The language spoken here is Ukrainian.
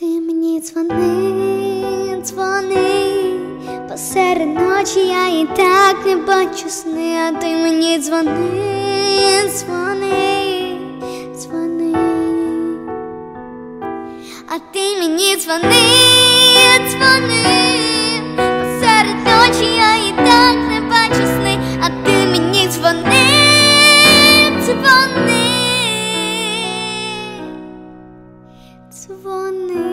Ти мені дзвони, дзвони, посеред ночі я і так не бачу сни, а ти мені дзвони, дзвони, дзвони, а ти мені дзвони, дзвони, посеред ночі я і так не бачу сни, а ти мені дзвони, дзвони. Дзвони.